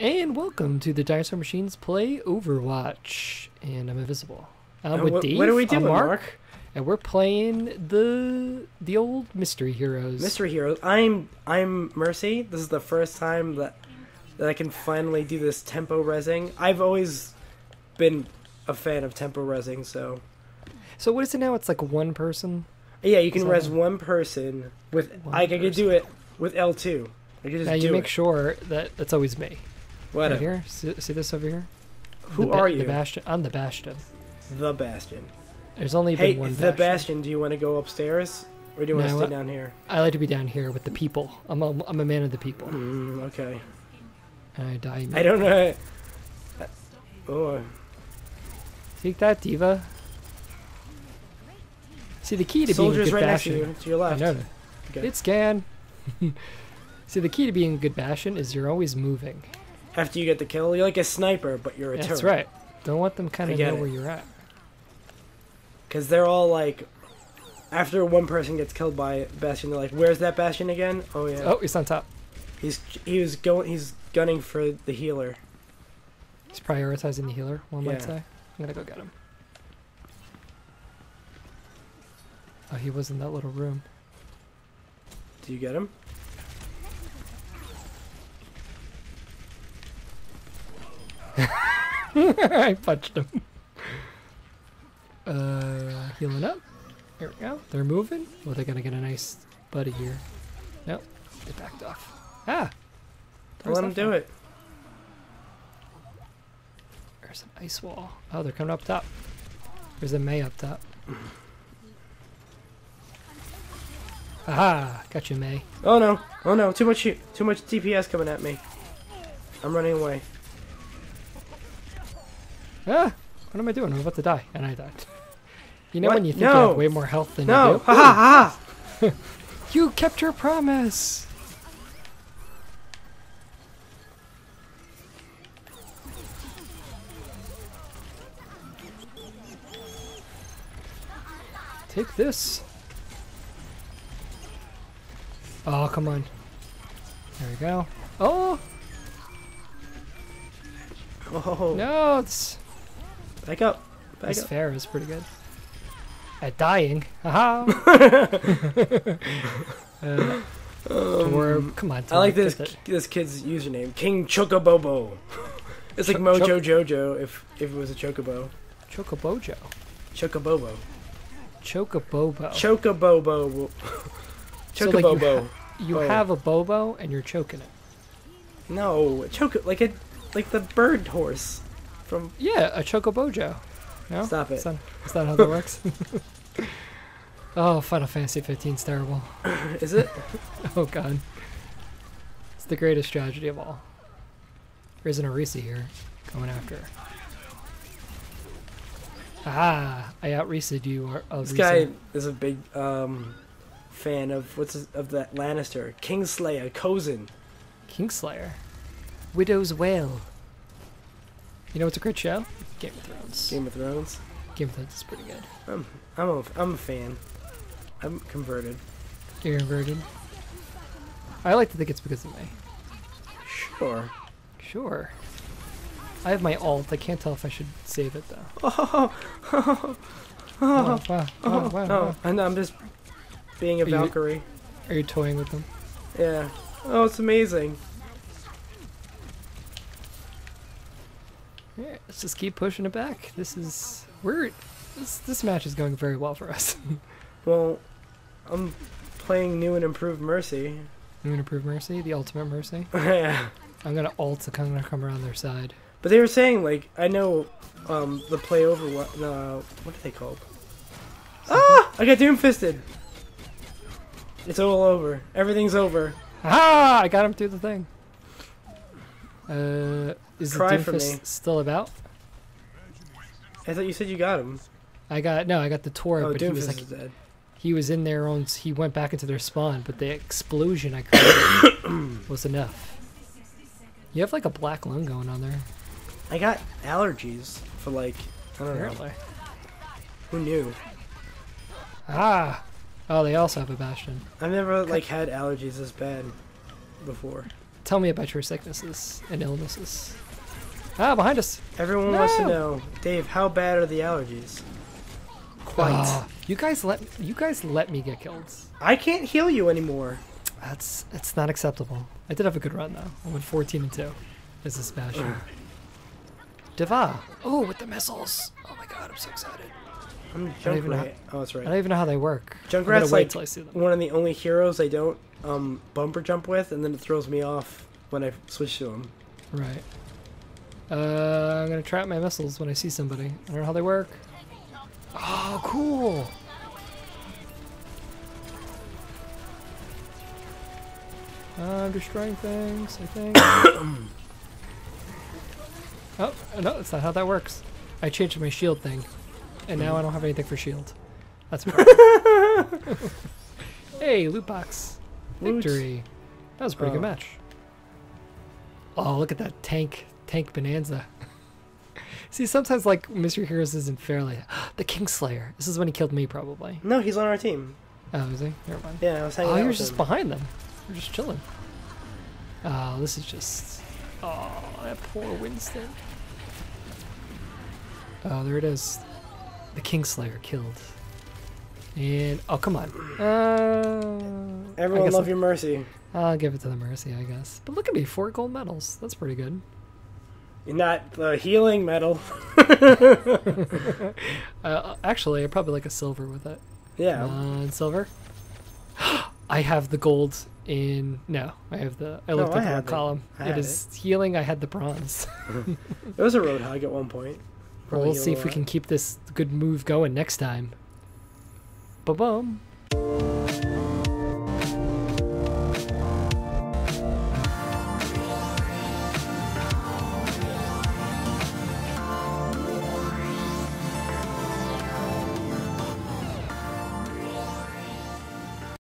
And welcome to the Dinosaur Machines Play Overwatch. And I'm invisible. I'm with what- Dave. what are we doing, Mark, Mark? And we're playing the the old Mystery Heroes. Mystery Heroes. I'm I'm Mercy. This is the first time that that I can finally do this tempo resing. I've always been a fan of tempo resing, so So what is it now? It's like one person. yeah, you can So- res one person with. One I, I could do it with L two. I could just Now do you make it. sure that that's always me. Right Whatever. here. See, see this over here? Who The are The you? Bastion. I'm the Bastion. The Bastion. There's only Hey, been one the Bastion. Bastion. Do you want to go upstairs, or do you want to stay I- down here? I like to be down here with the people. I'm a, I'm a man of the people. Mm, okay. And I die. I don't know. Oh, Take that, D.Va. See, the key to soldiers being a good right next to Bastion. you, to your I left. know. Okay. It's scan. See, the key to being a good Bastion is you're always moving. After you get the kill, you're like a sniper, but you're a That's turret. right. Don't let them kind of get know it. where you're at. Because they're all like, after one person gets killed by Bastion, they're like, "Where's that Bastion again?" Oh yeah, Oh, he's on top. he's he was going, he's gunning for the healer. He's prioritizing the healer, one might say. I'm gonna go get him. Oh, he was in that little room. Do you get him? I punched him. Uh, healing up. Here we go. They're moving. Well, they're gonna get a nice buddy here. Nope. They backed off. Ah! Let them do it. There's an ice wall. Oh, they're coming up top. There's a Mei up top. Aha! Got you, Mei. Oh no! Oh no! Too much, too much DPS coming at me. I'm running away. Ah! What am I doing? I'm about to die. And I died. You know What? when you think you have way more health than No! you do? Ha ha ha! You kept your promise! Take this. Oh, come on. There we go. Oh, Oh no, it's, Back up! Back this up! fair is pretty good. At dying. Haha! uh, Dwarf. Come on, Um, I like this this kid's username, King Chocobobo. It's like Cho- Mojo Jojo if if it was a Chocobo. Chocobojo. Chocobobo. Chocobobo. Chocobobo. So, like, you Chocobobo. you oh. have a bobo and you're choking it. No, choco like a like the bird horse from. Yeah, a chocobojo. No? Stop it. Is that, is that how that works? oh, Final Fantasy 15's terrible. Is it? Oh god. It's the greatest tragedy of all. There's an Orisa here, coming after her. Ah, I out you or uh, This guy is a big um fan of what's his, of that Lannister Kingslayer Cozen. Kingslayer. Widow's Wail. You know what's a great show? Game of Thrones. Game of Thrones. Game of Thrones is pretty good. I'm I'm a I'm a fan. I'm converted. You're inverted. I like to think it's because of me. Sure. Sure. I have my alt. I can't tell if I should save it though. Oh, Wow, wow, wow, oh, wow, no, wow. and I'm just being a Are you- Valkyrie. Are you toying with them? Yeah. Oh, it's amazing. Yeah, let's just keep pushing it back. This is we're this this match is going very well for us. Well, I'm playing new and improved Mercy. I'm gonna prove mercy, the ultimate mercy. yeah. I'm gonna ult to come, come around their side. But they were saying like I know um the play over what no what are they called? Ah! I got doom fisted. It's all over. Everything's over. Ah! I got him through the thing. Uh, is Cry the me. still about? I thought you said you got him. I got no, I got the tour, Oh, but he was like is dead. he was in their own. He went back into their spawn, but the explosion I created was enough. You have like a black lung going on there. I got allergies for like I don't know. Who knew? Ah. Oh, they also have a bastion. I've never like had allergies this bad before. Tell me about your sicknesses and illnesses. Ah, behind us. Everyone wants to know, Dave, how bad are the allergies? Quite. Ah, you guys let you guys let me get killed. I can't heal you anymore. That's it's not acceptable. I did have a good run though. I went 14 and two as a smasher. D.Va. Oh, with the missiles. Oh my god, I'm so excited. I'm don't even know Oh, that's I don't even know how they work. Junkrat's like till I see them. one of the only heroes I don't um, bumper jump with, and then it throws me off when I switch to him. Right. Uh, I'm gonna trap my missiles when I see somebody. I don't know how they work. Oh, cool. I'm destroying things, I think. oh, no, that's not how that works. I changed my shield thing, and now I don't have anything for shield. That's hey, loot box. Loot. Victory. That was a pretty Oh. good match. Oh, look at that tank, tank bonanza. See, sometimes like Mystery Heroes isn't fairly. the Kingslayer. This is when he killed me, probably. No, he's on our team. Oh, is he? Never mind. Yeah, I was hanging Oh, you're just him. behind them. You're just chilling. Oh, this is just. Oh, that poor Winston. Oh, there it is. The Kingslayer killed. And oh, come on. Uh, Everyone guess love I'll, your mercy. I'll give it to the Mercy, I guess. But look at me, four gold medals. That's pretty good. You're not the healing medal. Uh, actually, I probably like a silver with it. Yeah. Uh, silver. I have the gold in. No, I have the. I No, looked I at the had it. column. I it healing. I had the bronze. It was a roadhog at one point. Probably we'll see if we can keep this good move going next time. Ba bum.